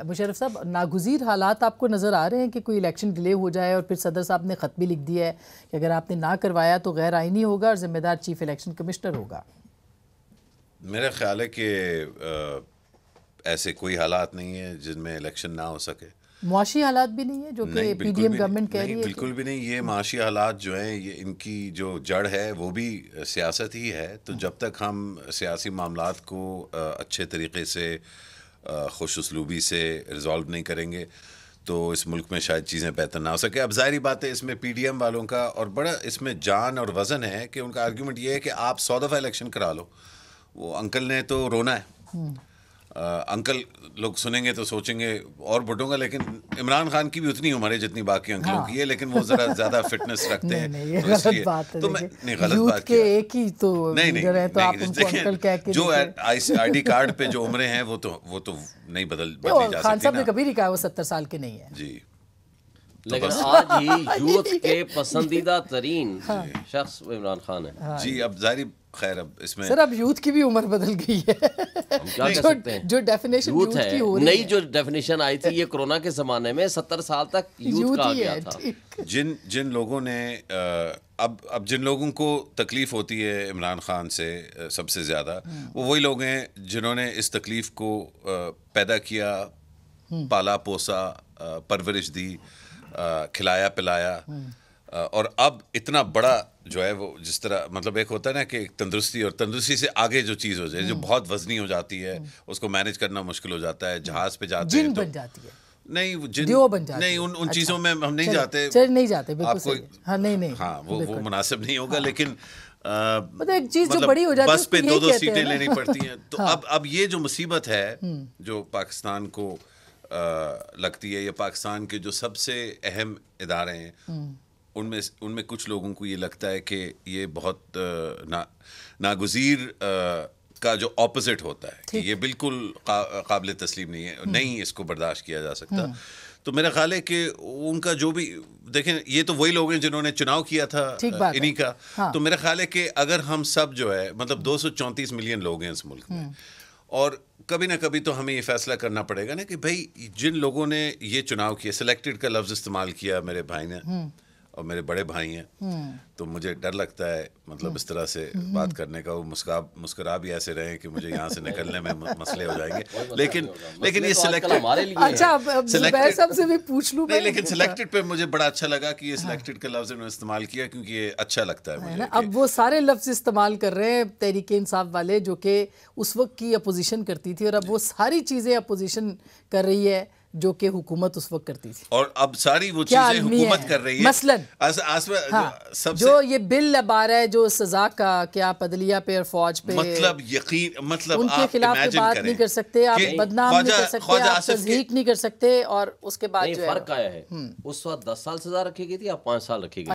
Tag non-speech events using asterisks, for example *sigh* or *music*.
मुशरफ साहब नागुजीर हालात आपको नज़र आ रहे हैं कि कोई इलेक्शन डिले हो जाए और फिर सदर साहब ने ख़त भी लिख दिया है कि अगर आपने ना करवाया तो गैर आइनी होगा और ज़िम्मेदार चीफ इलेक्शन कमिश्नर होगा। मेरा ख्याल है कि ऐसे कोई हालात नहीं है जिनमें इलेक्शन ना हो सके। मुआशी हालात भी नहीं है जो कि पीडीएम गवर्नमेंट कह रही है बिल्कुल भी नहीं। ये माशी हालात जो हैं ये इनकी जो जड़ है वो भी सियासत ही है। तो जब तक हम सियासी मामला को अच्छे तरीके से खुश उसलूबी से रिजॉल्व नहीं करेंगे तो इस मुल्क में शायद चीज़ें बेहतर ना हो सके। अब ज़ाहिर बात है, इसमें पीडीएम वालों का और बड़ा इसमें जान और वज़न है कि उनका आर्ग्यूमेंट ये है कि आप सौ दफ़ा इलेक्शन करा लो। वो अंकल ने तो रोना है। हम्म। अंकल लोग सुनेंगे तो सोचेंगे और बढ़ूँगा लेकिन इमरान खान की भी उतनी उम्र है जितनी बाकी अंकलों हाँ। की है लेकिन वो जरा ज़्यादा फिटनेस *laughs* रखते हैं नहीं, तो गलत बात है तो मैं नहीं गलत बात के एक ही तो नहीं नहीं, नहीं, तो आप उनको अंकल कह के जो आईडी कार्ड पे जो उम्रें हैं वो तो वो तो नहीं बदल बदली जा खान साहब ने कभी नहीं कहा वो सत्तर साल के नहीं है। जी। तो लेकिन आज ही *laughs* यूथ के पसंदीदा तरीन हाँ। शख्स इमरान खान है। हाँ। जी अब जारी खैर अब इसमें सर अब यूथ की भी उम्र बदल गई है क्या कह सकते हैं जो डेफिनेशन यूथ, यूथ की हो रही नई जो डेफिनेशन आई थी ये कोरोना के जमाने में सत्तर साल तक यूथ कहा गया था जिन जिन लोगों ने अब अब जिन लोगों को तकलीफ़ होती है इमरान खान से सबसे ज़्यादा। वो वही लोग हैं जिन्होंने इस तकलीफ़ को पैदा किया हम्म। पाला पोसा परवरिश दी खिलाया पिलाया हम्म। और अब इतना बड़ा जो है वो जिस तरह मतलब एक होता है ना कि तंदुरुस्ती और तंदुरुस्ती से आगे जो चीज़ हो जाए जो हम्म। बहुत वजनी हो जाती है हम्म। उसको मैनेज करना मुश्किल हो जाता है जहाज़ पे जाते हैं तो बन जाती है। नहीं जिन बन जाती नहीं उन उन अच्छा, चीज़ों में हम नहीं जाते। चल नहीं जाते आपको हाँ। नहीं नहीं। हाँ वो वो मुनासिब नहीं होगा हाँ। लेकिन मतलब एक चीज़ जो मतलब बड़ी हो जाती है बस पे दो दो सीटें लेनी पड़ती हैं। तो हाँ। अब अब ये जो मुसीबत है जो पाकिस्तान को लगती है या पाकिस्तान के जो सबसे अहम इदारे हैं हम्म। उनमें उनमें कुछ लोगों को ये लगता है कि ये बहुत ना नागुजीर का जो ऑपोजिट होता है कि ये बिल्कुल का, काबिल तस्लीम नहीं है हम्म। नहीं इसको बर्दाश्त किया जा सकता हम्म। तो मेरा ख्याल है कि उनका जो भी देखें ये तो वही लोग हैं जिन्होंने चुनाव किया था इन्हीं का हाँ। तो मेरा ख्याल है कि अगर हम सब जो है मतलब दो सौ चौंतीस मिलियन लोग हैं इस मुल्क में और कभी ना कभी तो हमें ये फैसला करना पड़ेगा ना कि भाई जिन लोगों ने ये चुनाव किया सिलेक्टेड का लफ्ज़ इस्तेमाल किया मेरे भाई ने हम्म। और मेरे बड़े भाई हैं हम्म। तो मुझे डर लगता है मतलब इस तरह से हम्म। बात करने का वो मुस्का मुस्करा भी ऐसे रहे कि मुझे यहाँ से *laughs* निकलने में मसले *laughs* हो जाएँगे। लेकिन लेकिन ये सिलेक्टेड अच्छा सबसे भी पूछ लूँ नहीं लेकिन सिलेक्टेड पे मुझे बड़ा अच्छा लगा कि ये सिलेक्टेड का लफ्ज़ इन्होंने इस्तेमाल किया क्योंकि ये अच्छा लगता है मुझे अब वो सारे लफ्ज़ इस्तेमाल कर रहे हैं तहरीक इंसाफ वाले जो कि उस वक्त की अपोजिशन करती थी और अब वो सारी चीज़ें अपोजिशन कर रही है। जो कि हुकूमत उस वक्त करती थी। और अब सारी वो चीज़ें हुकूमत कर रही है। मसलन। आस, आस, हाँ, जो ये बिल अब आ रहा है जो सजा का क्या अदलिया पे और फौज पे मतलब यकीन मतलब उनके खिलाफ बात नहीं कर सकते आप बदनाम नहीं कर सकते आप तस्दीक नहीं कर सकते और उसके बाद फ़र्क आया है। हम्म। उस वक्त दस साल सजा रखी गई थी या पाँच साल रखी गई